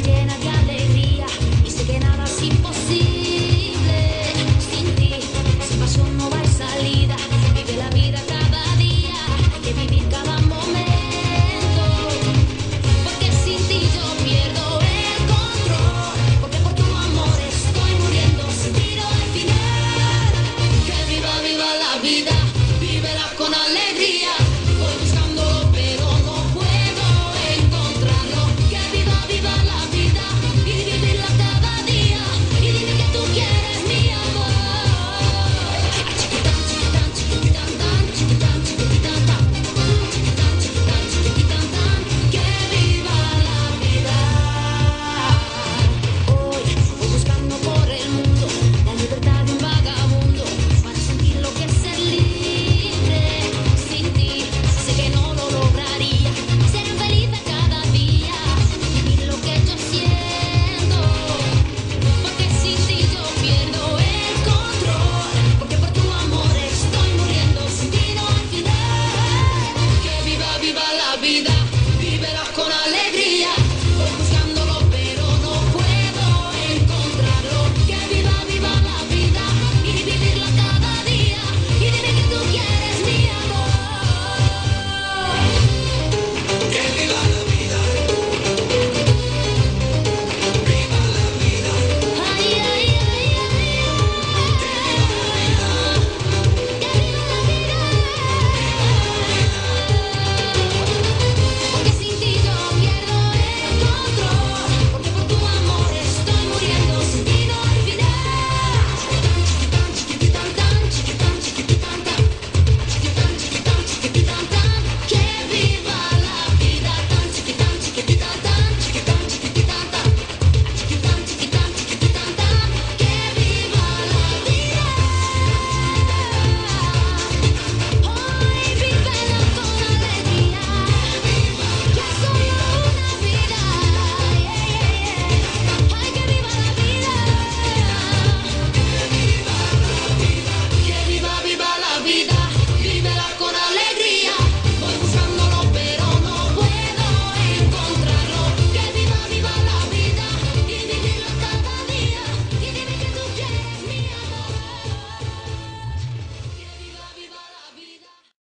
Llena de alegría y sé que nada es imposible Sin ti, ese paso no va a ir salida. Vive la vida cada día, que vivir cada momento. Porque sin ti yo pierdo el control. Porque por tu amor estoy muriendo, si quiero al final Que viva, viva la vida. vida.